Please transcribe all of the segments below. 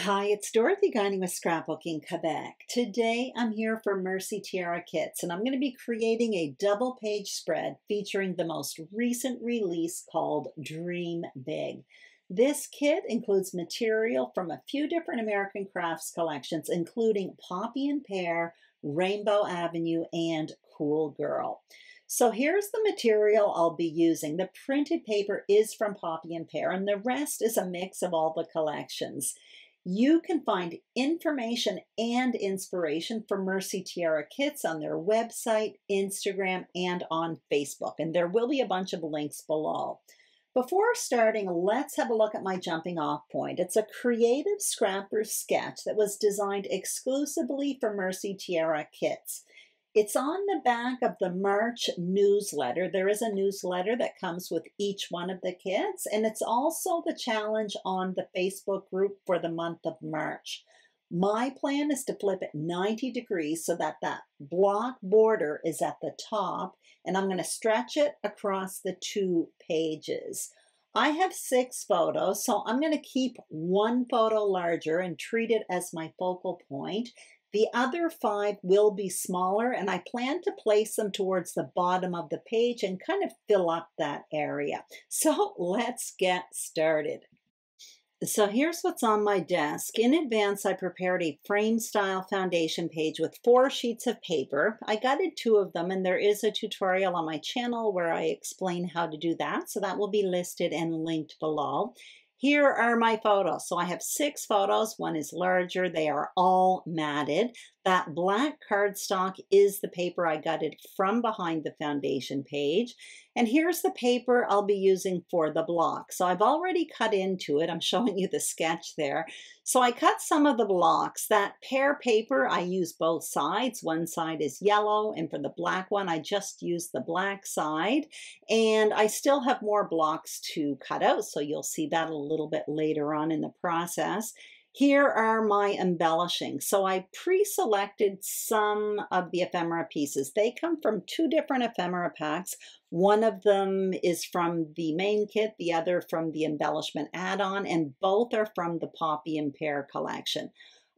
Hi, it's Dorothy Guinan with Scrapbooking Quebec. Today I'm here for Mercy Tiara Kits and I'm going to be creating a double page spread featuring the most recent release called Dream Big. This kit includes material from a few different American Crafts collections including Poppy and Pear, Rainbow Avenue, and Cool Girl. So here's the material I'll be using. The printed paper is from Poppy and Pear and the rest is a mix of all the collections. You can find information and inspiration for Mercy Tiara Kits on their website, Instagram, and on Facebook. And there will be a bunch of links below. Before starting, let's have a look at my jumping off point. It's a creative scrapper sketch that was designed exclusively for Mercy Tiara Kits. It's on the back of the March newsletter. There is a newsletter that comes with each one of the kits, and it's also the challenge on the Facebook group for the month of March. My plan is to flip it 90 degrees so that that block border is at the top, and I'm going to stretch it across the two pages. I have six photos, so I'm going to keep one photo larger and treat it as my focal point. The other five will be smaller and I plan to place them towards the bottom of the page and kind of fill up that area. So let's get started. So here's what's on my desk. In advance, I prepared a frame style foundation page with four sheets of paper. I gutted two of them and there is a tutorial on my channel where I explain how to do that. So that will be listed and linked below. Here are my photos. So I have six photos. One is larger. They are all matted. That black cardstock is the paper I gutted from behind the foundation page. And here's the paper I'll be using for the block. So I've already cut into it. I'm showing you the sketch there. So I cut some of the blocks. That pear paper, I use both sides. One side is yellow, and for the black one, I just use the black side. And I still have more blocks to cut out, so you'll see that a little bit later on in the process. Here are my embellishing. So I pre-selected some of the ephemera pieces. They come from two different ephemera packs. One of them is from the main kit, the other from the embellishment add-on, and both are from the Poppy and Pear collection.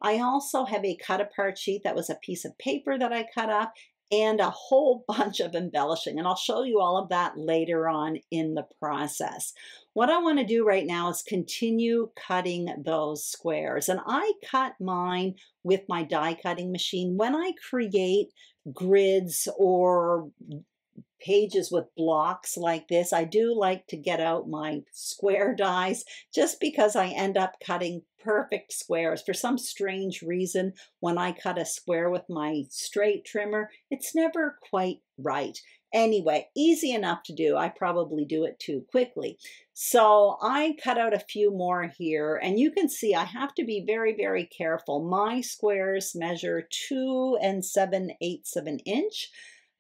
I also have a cut apart sheet that was a piece of paper that I cut up and a whole bunch of embellishing. And I'll show you all of that later on in the process. What I want to do right now is continue cutting those squares. And I cut mine with my die cutting machine. When I create grids or pages with blocks like this. I do like to get out my square dies just because I end up cutting perfect squares. For some strange reason, when I cut a square with my straight trimmer, it's never quite right. Anyway, easy enough to do. I probably do it too quickly. So I cut out a few more here and you can see I have to be very, very careful. My squares measure two and seven eighths of an inch.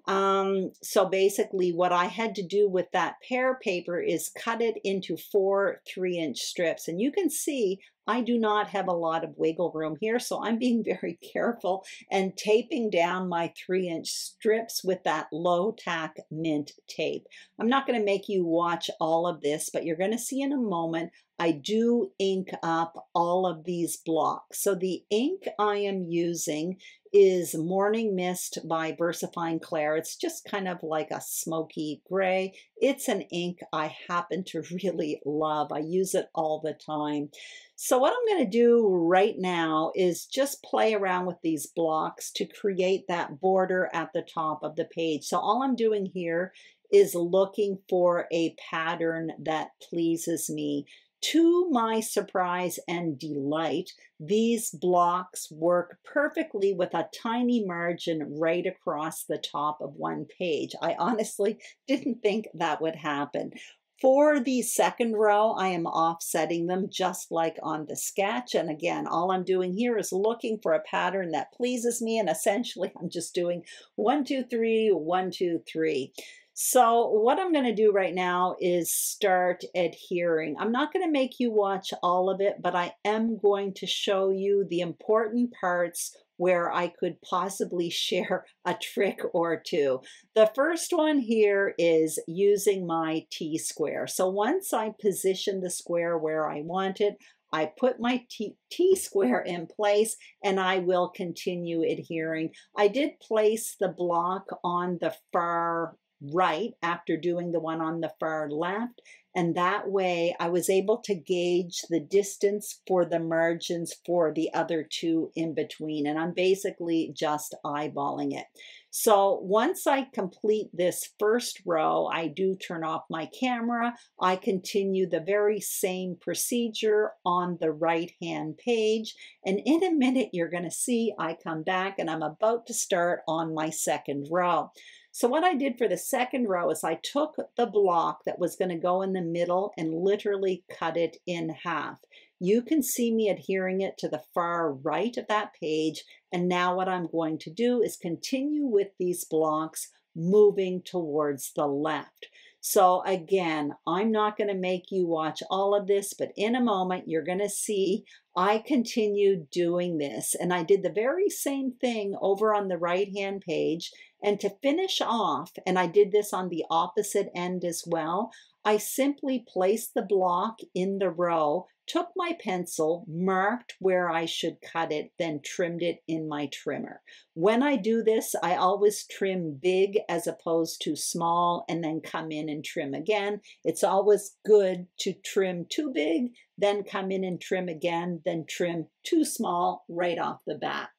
Um, so basically what I had to do with that pear paper is cut it into four three inch strips. And you can see I do not have a lot of wiggle room here, so I'm being very careful and taping down my three inch strips with that low tack mint tape. I'm not going to make you watch all of this, but you're going to see in a moment I do ink up all of these blocks. So the ink I am using is Morning Mist by VersaFine Clair. It's just kind of like a smoky gray. It's an ink I happen to really love. I use it all the time. So what I'm going to do right now is just play around with these blocks to create that border at the top of the page. So all I'm doing here is looking for a pattern that pleases me. To my surprise and delight, these blocks work perfectly with a tiny margin right across the top of one page. I honestly didn't think that would happen. For the second row, I am offsetting them just like on the sketch. And again, all I'm doing here is looking for a pattern that pleases me. And essentially, I'm just doing one, two, three, one, two, three. So what I'm going to do right now is start adhering. I'm not going to make you watch all of it, but I am going to show you the important parts where I could possibly share a trick or two. The first one here is using my T-square. So once I position the square where I want it, I put my T-square in place and I will continue adhering. I did place the block on the far right after doing the one on the far left. And that way I was able to gauge the distance for the margins for the other two in between. And I'm basically just eyeballing it. So once I complete this first row, I do turn off my camera. I continue the very same procedure on the right hand page. And in a minute, you're going to see I come back and I'm about to start on my second row. So what I did for the second row is I took the block that was going to go in the middle and literally cut it in half. You can see me adhering it to the far right of that page. And now what I'm going to do is continue with these blocks moving towards the left. So again, I'm not going to make you watch all of this, but in a moment, you're going to see I continued doing this. And I did the very same thing over on the right-hand page. And to finish off, and I did this on the opposite end as well, I simply placed the block in the row, took my pencil, marked where I should cut it, then trimmed it in my trimmer. When I do this, I always trim big as opposed to small and then come in and trim again. It's always good to trim too big, then come in and trim again, then trim too small right off the bat.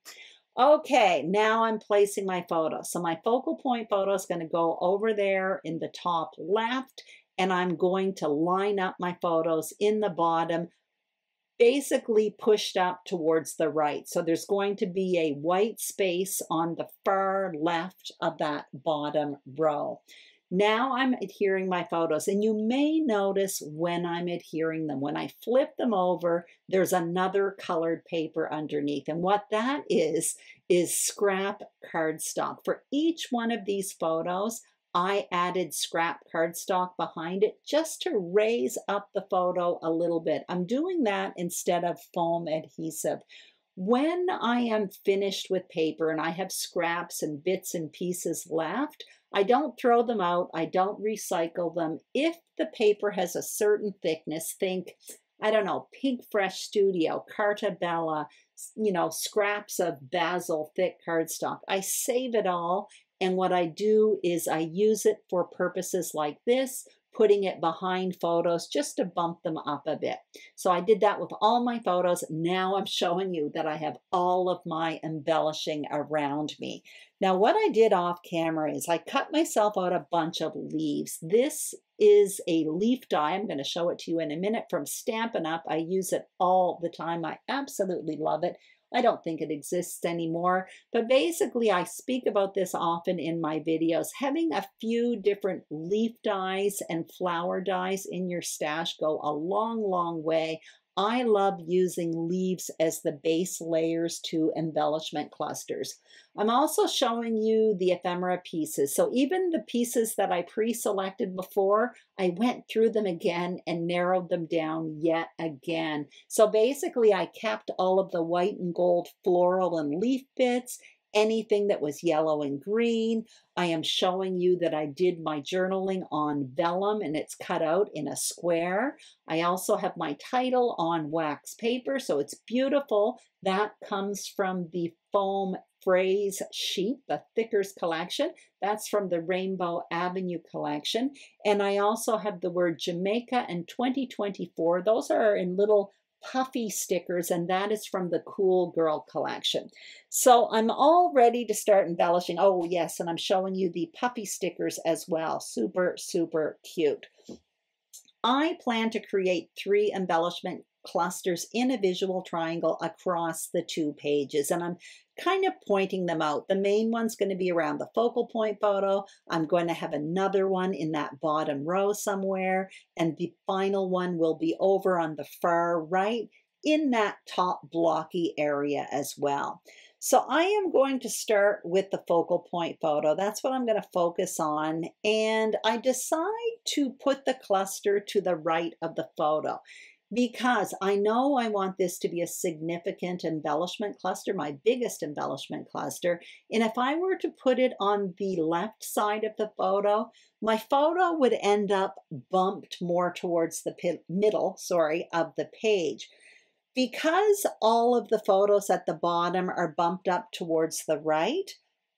Okay, now I'm placing my photo. So my focal point photo is going to go over there in the top left, and I'm going to line up my photos in the bottom, basically pushed up towards the right. So there's going to be a white space on the far left of that bottom row. Now I'm adhering my photos and you may notice when I'm adhering them, when I flip them over, there's another colored paper underneath. And what that is, is scrap cardstock. For each one of these photos, I added scrap cardstock behind it just to raise up the photo a little bit. I'm doing that instead of foam adhesive. When I am finished with paper and I have scraps and bits and pieces left, I don't throw them out. I don't recycle them. If the paper has a certain thickness, think, I don't know, Pink Fresh Studio, Carta Bella, you know, scraps of Bazzill thick cardstock. I save it all. And what I do is I use it for purposes like this putting it behind photos just to bump them up a bit. So I did that with all my photos. Now I'm showing you that I have all of my embellishing around me. Now what I did off camera is I cut myself out a bunch of leaves. This is a leaf die. I'm going to show it to you in a minute from Stampin' Up. I use it all the time. I absolutely love it. I don't think it exists anymore, but basically I speak about this often in my videos. Having a few different leaf dies and flower dies in your stash go a long, long way I love using leaves as the base layers to embellishment clusters. I'm also showing you the ephemera pieces. So even the pieces that I pre-selected before, I went through them again and narrowed them down yet again. So basically I kept all of the white and gold floral and leaf bits anything that was yellow and green. I am showing you that I did my journaling on vellum and it's cut out in a square. I also have my title on wax paper, so it's beautiful. That comes from the foam phrase sheet, the Thickers collection. That's from the Rainbow Avenue collection. And I also have the word Jamaica and 2024. Those are in little puffy stickers, and that is from the Cool Girl collection. So I'm all ready to start embellishing. Oh, yes, and I'm showing you the puffy stickers as well. Super, super cute. I plan to create three embellishment clusters in a visual triangle across the two pages. And I'm kind of pointing them out. The main one's going to be around the focal point photo. I'm going to have another one in that bottom row somewhere. And the final one will be over on the far right in that top blocky area as well. So I am going to start with the focal point photo. That's what I'm going to focus on. And I decide to put the cluster to the right of the photo because I know I want this to be a significant embellishment cluster, my biggest embellishment cluster. And if I were to put it on the left side of the photo, my photo would end up bumped more towards the middle, sorry, of the page. Because all of the photos at the bottom are bumped up towards the right,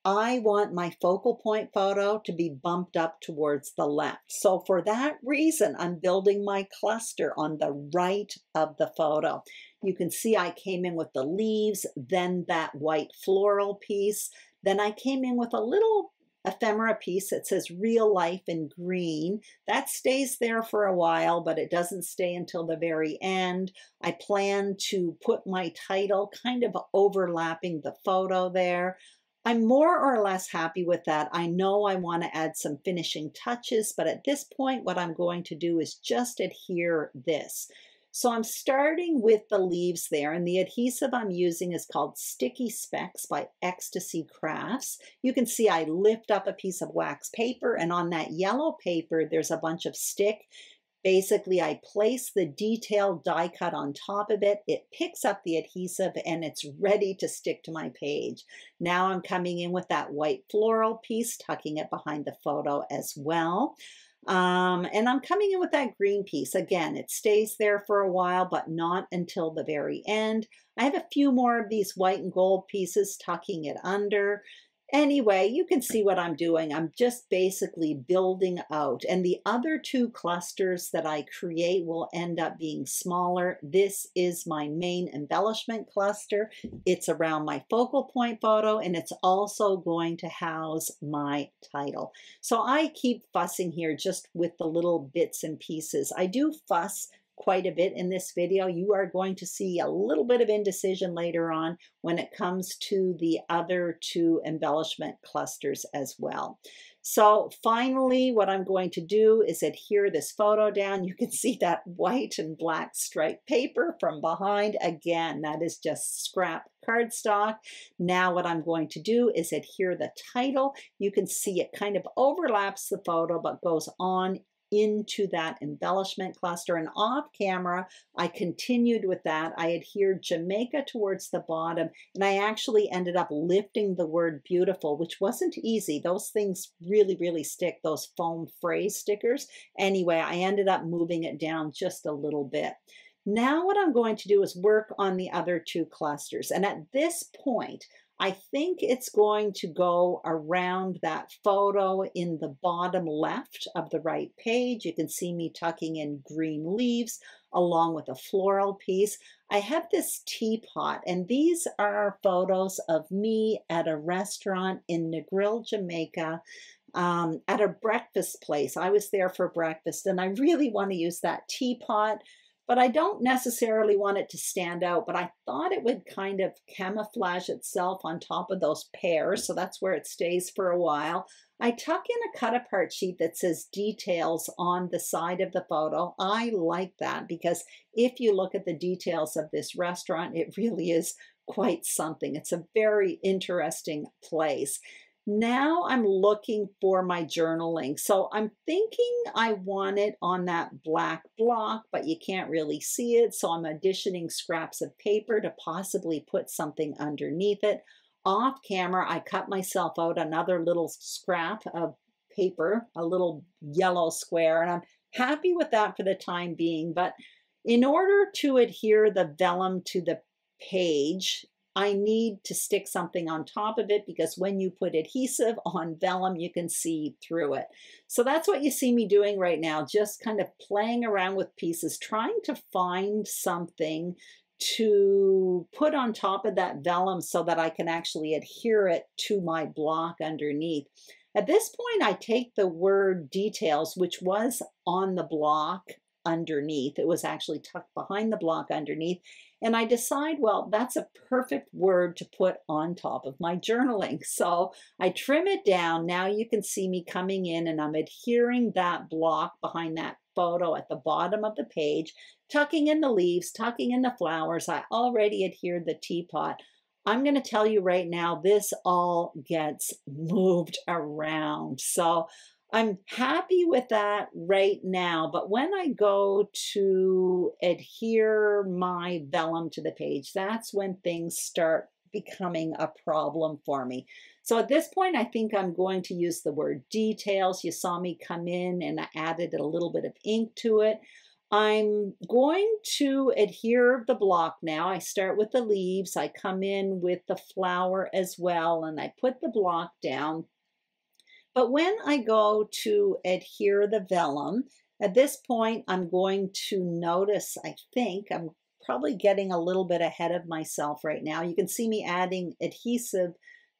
I want my focal point photo to be bumped up towards the left. So for that reason, I'm building my cluster on the right of the photo. You can see I came in with the leaves, then that white floral piece. Then I came in with a little ephemera piece that says real life in green. That stays there for a while, but it doesn't stay until the very end. I plan to put my title kind of overlapping the photo there. I'm more or less happy with that. I know I want to add some finishing touches, but at this point, what I'm going to do is just adhere this. So I'm starting with the leaves there, and the adhesive I'm using is called Sticky Specks by Ecstasy Crafts. You can see I lift up a piece of wax paper, and on that yellow paper, there's a bunch of stick. Basically, I place the detailed die cut on top of it. It picks up the adhesive and it's ready to stick to my page. Now I'm coming in with that white floral piece, tucking it behind the photo as well. Um, and I'm coming in with that green piece. Again, it stays there for a while, but not until the very end. I have a few more of these white and gold pieces tucking it under. Anyway, you can see what I'm doing. I'm just basically building out. And the other two clusters that I create will end up being smaller. This is my main embellishment cluster. It's around my focal point photo, and it's also going to house my title. So I keep fussing here just with the little bits and pieces. I do fuss quite a bit in this video. You are going to see a little bit of indecision later on when it comes to the other two embellishment clusters as well. So finally, what I'm going to do is adhere this photo down. You can see that white and black striped paper from behind. Again, that is just scrap cardstock. Now what I'm going to do is adhere the title. You can see it kind of overlaps the photo but goes on into that embellishment cluster. And off camera, I continued with that. I adhered Jamaica towards the bottom, and I actually ended up lifting the word beautiful, which wasn't easy. Those things really, really stick, those foam phrase stickers. Anyway, I ended up moving it down just a little bit. Now what I'm going to do is work on the other two clusters. And at this point, I think it's going to go around that photo in the bottom left of the right page. You can see me tucking in green leaves along with a floral piece. I have this teapot, and these are photos of me at a restaurant in Negril, Jamaica. Um, at a breakfast place. I was there for breakfast, and I really want to use that teapot but I don't necessarily want it to stand out, but I thought it would kind of camouflage itself on top of those pears, so that's where it stays for a while. I tuck in a cut apart sheet that says details on the side of the photo. I like that because if you look at the details of this restaurant, it really is quite something. It's a very interesting place. Now I'm looking for my journaling. So I'm thinking I want it on that black block, but you can't really see it. So I'm auditioning scraps of paper to possibly put something underneath it. Off camera, I cut myself out another little scrap of paper, a little yellow square, and I'm happy with that for the time being. But in order to adhere the vellum to the page, I need to stick something on top of it because when you put adhesive on vellum, you can see through it. So that's what you see me doing right now, just kind of playing around with pieces, trying to find something to put on top of that vellum so that I can actually adhere it to my block underneath. At this point, I take the word details, which was on the block underneath. It was actually tucked behind the block underneath. And I decide, well, that's a perfect word to put on top of my journaling. So I trim it down. Now you can see me coming in and I'm adhering that block behind that photo at the bottom of the page, tucking in the leaves, tucking in the flowers. I already adhered the teapot. I'm going to tell you right now, this all gets moved around. So I'm happy with that right now, but when I go to adhere my vellum to the page, that's when things start becoming a problem for me. So at this point, I think I'm going to use the word details. You saw me come in and I added a little bit of ink to it. I'm going to adhere the block now. I start with the leaves. I come in with the flower as well, and I put the block down. But when I go to adhere the vellum, at this point, I'm going to notice, I think, I'm probably getting a little bit ahead of myself right now. You can see me adding adhesive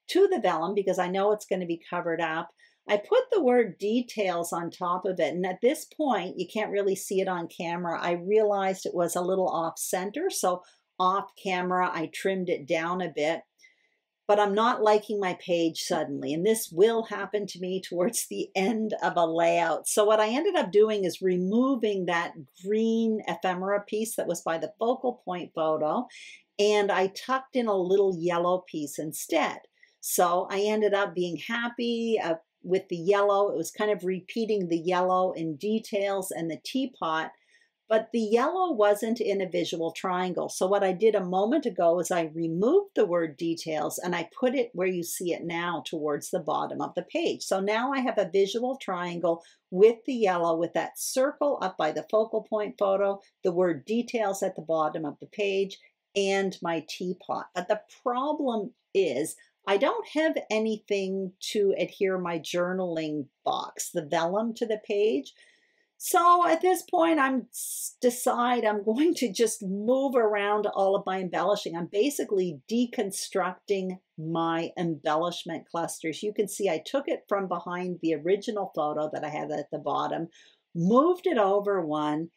to the vellum because I know it's going to be covered up. I put the word details on top of it, and at this point, you can't really see it on camera. I realized it was a little off center, so off camera, I trimmed it down a bit. But I'm not liking my page suddenly, and this will happen to me towards the end of a layout. So what I ended up doing is removing that green ephemera piece that was by the focal point photo, and I tucked in a little yellow piece instead. So I ended up being happy, uh, with the yellow. It was kind of repeating the yellow in details and the teapot, but the yellow wasn't in a visual triangle. So what I did a moment ago is I removed the word details and I put it where you see it now towards the bottom of the page. So now I have a visual triangle with the yellow with that circle up by the focal point photo, the word details at the bottom of the page, and my teapot. But the problem is I don't have anything to adhere my journaling box, the vellum to the page. So at this point, I'm decide I'm going to just move around all of my embellishing. I'm basically deconstructing my embellishment clusters. You can see I took it from behind the original photo that I had at the bottom, moved it over one,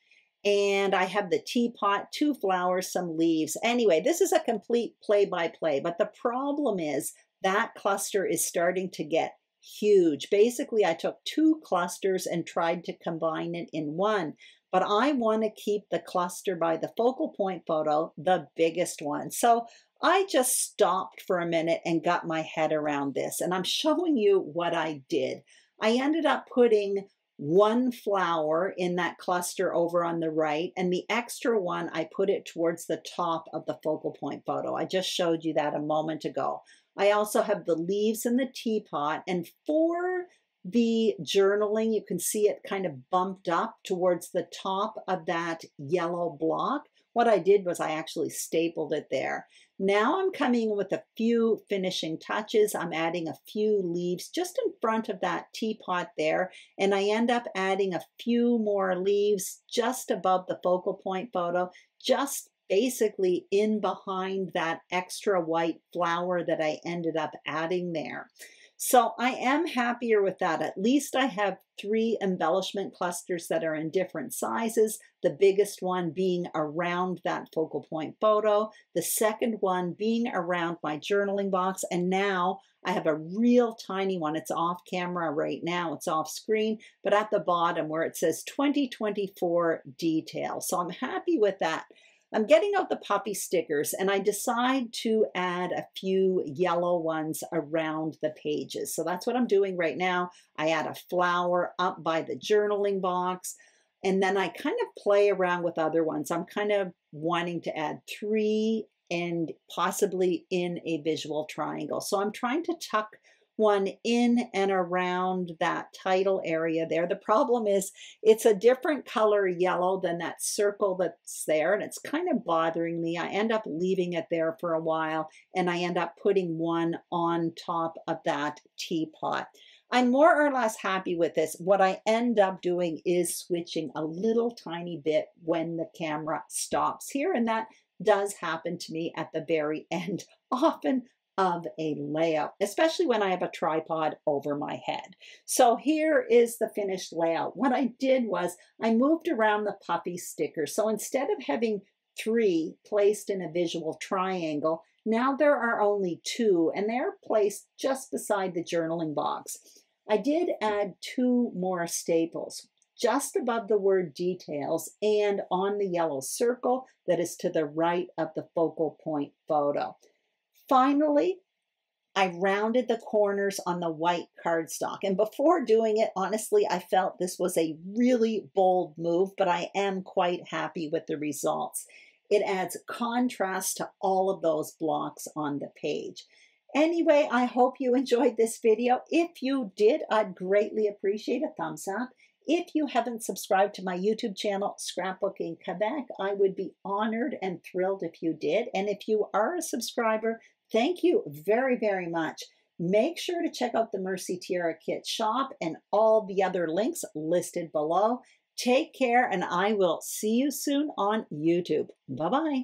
and I have the teapot, two flowers, some leaves. Anyway, this is a complete play-by-play, -play, but the problem is that cluster is starting to get huge. Basically, I took two clusters and tried to combine it in one, but I want to keep the cluster by the focal point photo, the biggest one. So I just stopped for a minute and got my head around this, and I'm showing you what I did. I ended up putting one flower in that cluster over on the right, and the extra one, I put it towards the top of the focal point photo. I just showed you that a moment ago. I also have the leaves in the teapot, and for the journaling, you can see it kind of bumped up towards the top of that yellow block. What I did was I actually stapled it there. Now I'm coming with a few finishing touches. I'm adding a few leaves just in front of that teapot there, and I end up adding a few more leaves just above the focal point photo, just basically in behind that extra white flower that I ended up adding there. So I am happier with that. At least I have three embellishment clusters that are in different sizes, the biggest one being around that focal point photo, the second one being around my journaling box, and now I have a real tiny one. It's off camera right now, it's off screen, but at the bottom where it says 2024 detail. So I'm happy with that. I'm getting out the puppy stickers and I decide to add a few yellow ones around the pages. So that's what I'm doing right now. I add a flower up by the journaling box and then I kind of play around with other ones. I'm kind of wanting to add three and possibly in a visual triangle. So I'm trying to tuck one in and around that title area there. The problem is it's a different color yellow than that circle that's there and it's kind of bothering me. I end up leaving it there for a while and I end up putting one on top of that teapot. I'm more or less happy with this. What I end up doing is switching a little tiny bit when the camera stops here and that does happen to me at the very end. Often of a layout, especially when I have a tripod over my head. So here is the finished layout. What I did was I moved around the puppy sticker. So instead of having three placed in a visual triangle, now there are only two and they're placed just beside the journaling box. I did add two more staples just above the word details and on the yellow circle that is to the right of the focal point photo. Finally, I rounded the corners on the white cardstock. And before doing it, honestly, I felt this was a really bold move, but I am quite happy with the results. It adds contrast to all of those blocks on the page. Anyway, I hope you enjoyed this video. If you did, I'd greatly appreciate a thumbs up. If you haven't subscribed to my YouTube channel, Scrapbooking Quebec, I would be honored and thrilled if you did. And if you are a subscriber, thank you very, very much. Make sure to check out the Mercy Tiara Kit shop and all the other links listed below. Take care, and I will see you soon on YouTube. Bye bye.